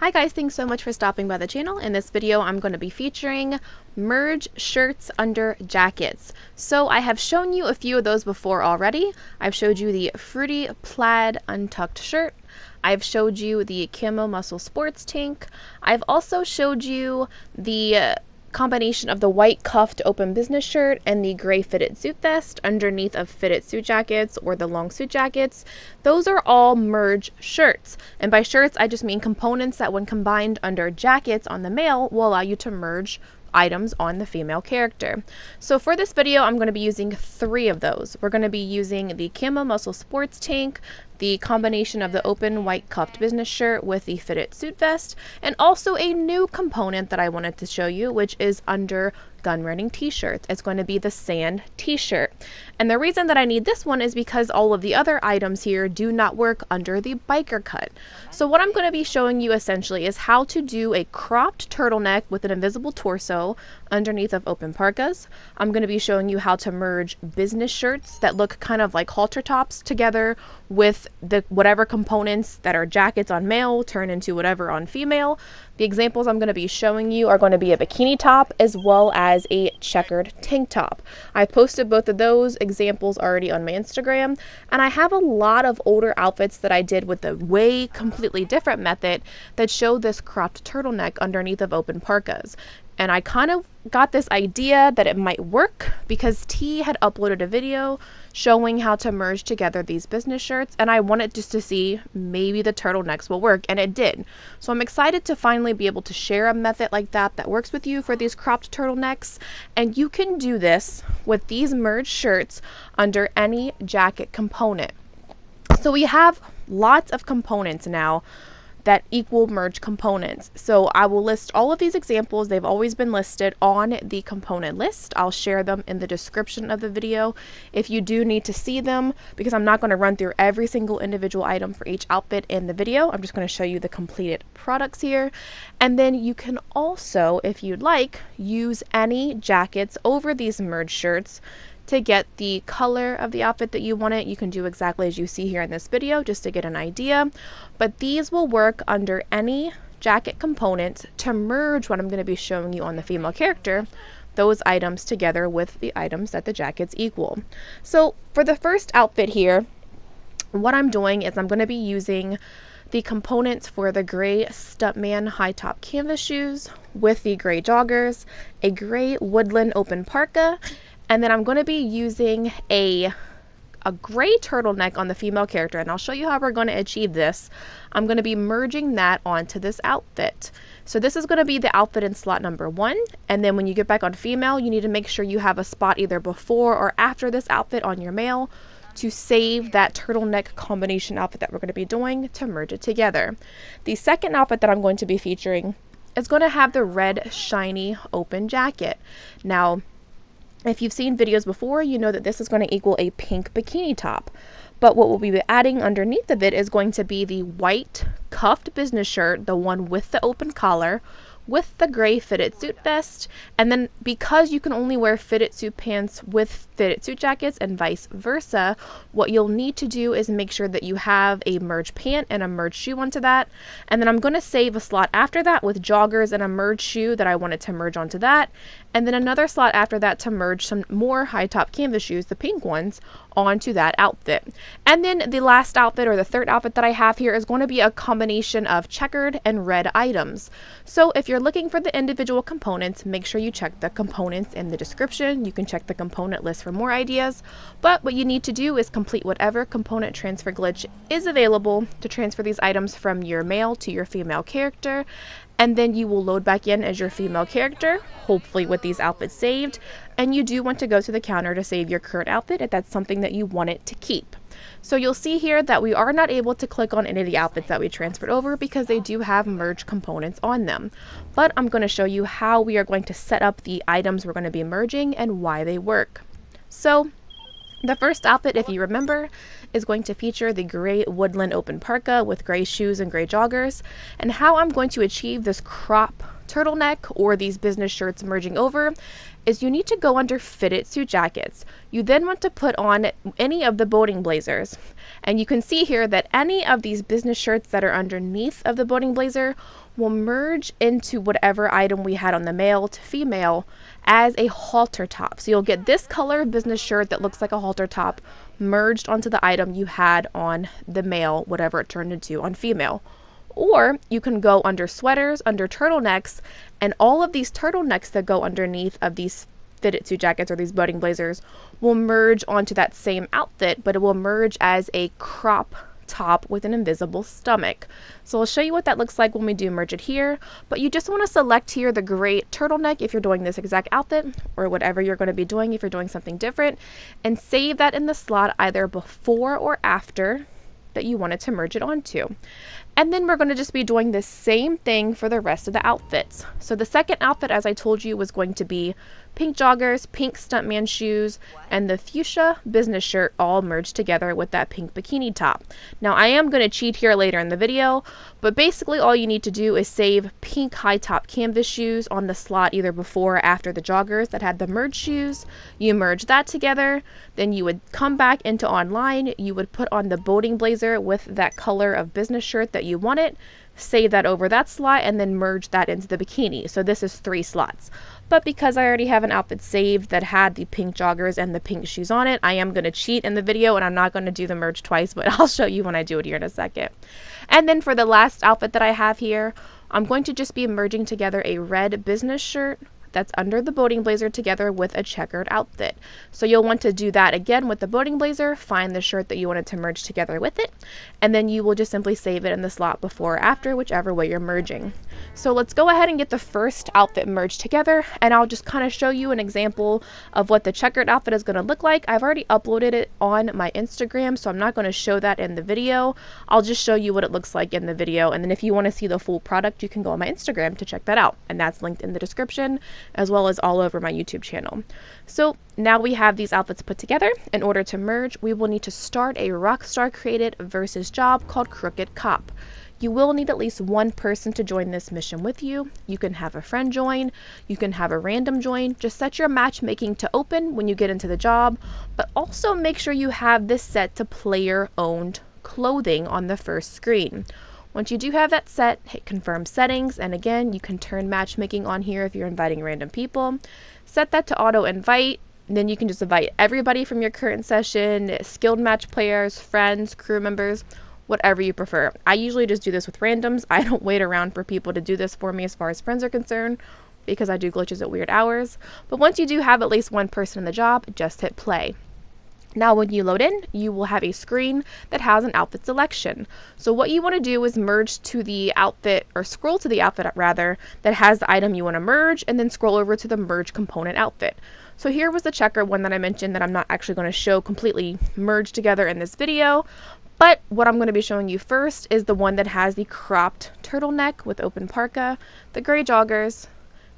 Hi guys, thanks so much for stopping by the channel. In this video, I'm going to be featuring merge shirts under jackets. So I have shown you a few of those before already. I've showed you the fruity plaid untucked shirt. I've showed you the camo muscle sports tank. I've also showed you the combination of the white cuffed open business shirt and the gray fitted suit vest underneath of fitted suit jackets or the long suit jackets. Those are all merge shirts. And by shirts, I just mean components that when combined under jackets on the male will allow you to merge items on the female character. So for this video, I'm going to be using three of those. We're going to be using the Camo Muscle Sports Tank, the combination of the open white cuffed business shirt with the fitted suit vest, and also a new component that I wanted to show you, which is under gun running t-shirts. It's going to be the sand t-shirt. And the reason that I need this one is because all of the other items here do not work under the biker cut. So what I'm going to be showing you essentially is how to do a cropped turtleneck with an invisible torso underneath of open parkas. I'm going to be showing you how to merge business shirts that look kind of like halter tops together with the whatever components that are jackets on male turn into whatever on female. The examples I'm going to be showing you are going to be a bikini top as well as a checkered tank top. I posted both of those examples already on my Instagram and I have a lot of older outfits that I did with a way completely different method that show this cropped turtleneck underneath of open parkas. And I kind of got this idea that it might work because T had uploaded a video showing how to merge together these business shirts and I wanted just to see maybe the turtlenecks will work and it did. So I'm excited to finally be able to share a method like that that works with you for these cropped turtlenecks and you can do this with these merged shirts under any jacket component. So we have lots of components now that equal merge components. So I will list all of these examples. They've always been listed on the component list. I'll share them in the description of the video if you do need to see them because I'm not going to run through every single individual item for each outfit in the video. I'm just going to show you the completed products here. And then you can also, if you'd like, use any jackets over these merge shirts to get the color of the outfit that you want it. You can do exactly as you see here in this video just to get an idea. But these will work under any jacket component to merge what I'm going to be showing you on the female character those items together with the items that the jackets equal. So for the first outfit here, what I'm doing is I'm going to be using the components for the gray Stuntman high top canvas shoes with the gray joggers, a gray woodland open parka, and then I'm going to be using a a gray turtleneck on the female character and I'll show you how we're going to achieve this. I'm going to be merging that onto this outfit. So this is going to be the outfit in slot number one and then when you get back on female you need to make sure you have a spot either before or after this outfit on your male to save that turtleneck combination outfit that we're going to be doing to merge it together. The second outfit that I'm going to be featuring is going to have the red shiny open jacket. Now if you've seen videos before, you know that this is going to equal a pink bikini top. But what we'll be adding underneath of it is going to be the white cuffed business shirt, the one with the open collar, with the gray fitted suit vest. And then because you can only wear fitted suit pants with fitted suit jackets and vice versa, what you'll need to do is make sure that you have a merge pant and a merge shoe onto that. And then I'm going to save a slot after that with joggers and a merge shoe that I wanted to merge onto that. And then another slot after that to merge some more high top canvas shoes, the pink ones, onto that outfit. And then the last outfit or the third outfit that I have here is going to be a combination of checkered and red items. So if you're looking for the individual components, make sure you check the components in the description. You can check the component list for more ideas. But what you need to do is complete whatever component transfer glitch is available to transfer these items from your male to your female character and then you will load back in as your female character, hopefully with these outfits saved, and you do want to go to the counter to save your current outfit if that's something that you want it to keep. So you'll see here that we are not able to click on any of the outfits that we transferred over because they do have merge components on them. But I'm going to show you how we are going to set up the items we're going to be merging and why they work. So The first outfit, if you remember, is going to feature the gray woodland open parka with gray shoes and gray joggers. And how I'm going to achieve this crop turtleneck or these business shirts merging over is you need to go under fitted suit jackets. You then want to put on any of the boating blazers. And you can see here that any of these business shirts that are underneath of the boating blazer will merge into whatever item we had on the male to female as a halter top. So you'll get this color business shirt that looks like a halter top merged onto the item you had on the male, whatever it turned into on female. Or you can go under sweaters, under turtlenecks, and all of these turtlenecks that go underneath of these fitted suit jackets or these boating blazers will merge onto that same outfit, but it will merge as a crop top with an invisible stomach. So I'll show you what that looks like when we do merge it here, but you just want to select here the gray turtleneck if you're doing this exact outfit or whatever you're going to be doing if you're doing something different and save that in the slot either before or after that you wanted to merge it onto. And then we're going to just be doing the same thing for the rest of the outfits. So the second outfit, as I told you, was going to be pink joggers, pink stuntman shoes, and the fuchsia business shirt all merged together with that pink bikini top. Now I am going to cheat here later in the video, but basically all you need to do is save pink high top canvas shoes on the slot either before or after the joggers that had the merged shoes. You merge that together, then you would come back into online, you would put on the boating blazer with that color of business shirt that you wanted, save that over that slot, and then merge that into the bikini. So this is three slots. But because I already have an outfit saved that had the pink joggers and the pink shoes on it, I am going to cheat in the video and I'm not going to do the merge twice, but I'll show you when I do it here in a second. And then for the last outfit that I have here, I'm going to just be merging together a red business shirt that's under the boating blazer together with a checkered outfit. So you'll want to do that again with the boating blazer, find the shirt that you wanted to merge together with it, and then you will just simply save it in the slot before or after, whichever way you're merging. So let's go ahead and get the first outfit merged together, and I'll just kind of show you an example of what the checkered outfit is going to look like. I've already uploaded it on my Instagram, so I'm not going to show that in the video. I'll just show you what it looks like in the video, and then if you want to see the full product, you can go on my Instagram to check that out, and that's linked in the description as well as all over my YouTube channel. So now we have these outfits put together. In order to merge, we will need to start a Rockstar created versus job called Crooked Cop. You will need at least one person to join this mission with you. You can have a friend join, you can have a random join. Just set your matchmaking to open when you get into the job, but also make sure you have this set to player owned clothing on the first screen. Once you do have that set, hit confirm settings, and again, you can turn matchmaking on here if you're inviting random people. Set that to auto invite, then you can just invite everybody from your current session, skilled match players, friends, crew members, whatever you prefer. I usually just do this with randoms. I don't wait around for people to do this for me as far as friends are concerned because I do glitches at weird hours. But once you do have at least one person in the job, just hit play. Now when you load in, you will have a screen that has an outfit selection. So what you want to do is merge to the outfit, or scroll to the outfit rather, that has the item you want to merge, and then scroll over to the merge component outfit. So here was the checker one that I mentioned that I'm not actually going to show completely merged together in this video, but what I'm going to be showing you first is the one that has the cropped turtleneck with open parka, the gray joggers,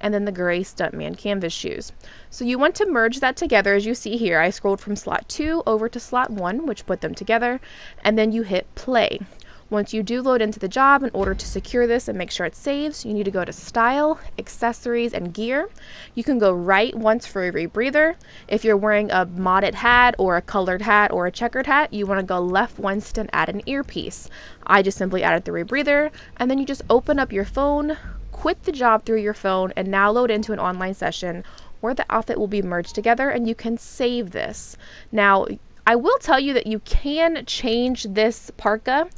and then the gray Stuntman canvas shoes. So you want to merge that together as you see here. I scrolled from slot 2 over to slot 1, which put them together, and then you hit play. Once you do load into the job, in order to secure this and make sure it saves, you need to go to Style, Accessories, and Gear. You can go right once for a rebreather. If you're wearing a modded hat or a colored hat or a checkered hat, you want to go left once and add an earpiece. I just simply added the rebreather, and then you just open up your phone, quit the job through your phone, and now load into an online session where the outfit will be merged together and you can save this. Now, I will tell you that you can change this parka.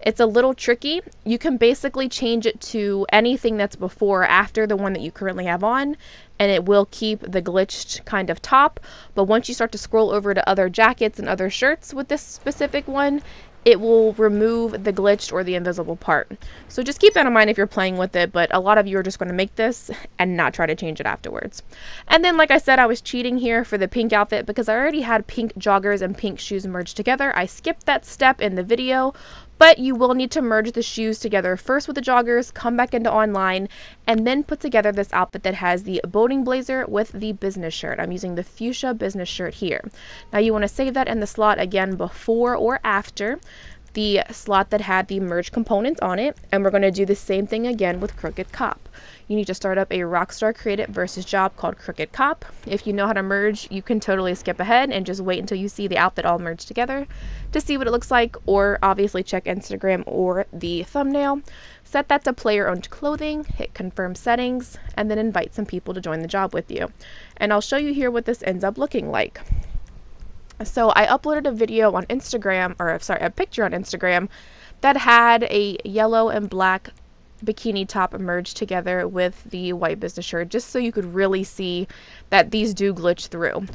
It's a little tricky. You can basically change it to anything that's before or after the one that you currently have on, and it will keep the glitched kind of top. But once you start to scroll over to other jackets and other shirts with this specific one, it will remove the glitched or the invisible part. So just keep that in mind if you're playing with it, but a lot of you are just going to make this and not try to change it afterwards. And then, like I said, I was cheating here for the pink outfit because I already had pink joggers and pink shoes merged together. I skipped that step in the video, But you will need to merge the shoes together first with the joggers, come back into online, and then put together this outfit that has the boating blazer with the business shirt. I'm using the fuchsia business shirt here. Now you want to save that in the slot again before or after the slot that had the merge components on it, and we're going to do the same thing again with Crooked Cop. You need to start up a Rockstar created versus job called Crooked Cop. If you know how to merge, you can totally skip ahead and just wait until you see the outfit all merged together to see what it looks like, or obviously check Instagram or the thumbnail. Set that to player owned clothing, hit confirm settings, and then invite some people to join the job with you. And I'll show you here what this ends up looking like. So I uploaded a video on Instagram, or sorry, a picture on Instagram that had a yellow and black bikini top merged together with the white business shirt just so you could really see that these do glitch through.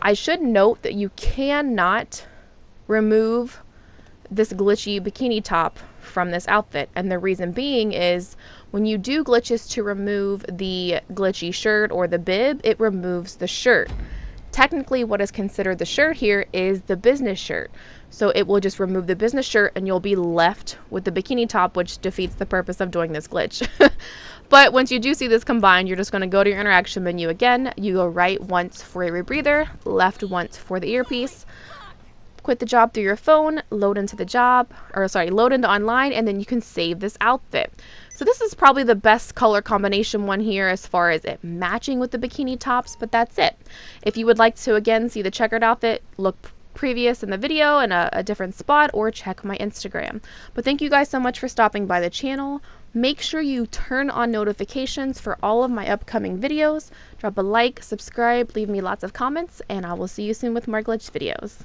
I should note that you cannot remove this glitchy bikini top from this outfit and the reason being is when you do glitches to remove the glitchy shirt or the bib it removes the shirt technically what is considered the shirt here is the business shirt. So it will just remove the business shirt and you'll be left with the bikini top, which defeats the purpose of doing this glitch. but once you do see this combined, you're just going to go to your interaction menu again. You go right once for a rebreather, left once for the earpiece. Quit the job through your phone, load into the job, or sorry, load into online, and then you can save this outfit. So this is probably the best color combination one here as far as it matching with the bikini tops, but that's it. If you would like to again see the checkered outfit, look previous in the video in a, a, different spot or check my Instagram. But thank you guys so much for stopping by the channel. Make sure you turn on notifications for all of my upcoming videos. Drop a like, subscribe, leave me lots of comments, and I will see you soon with more glitch videos.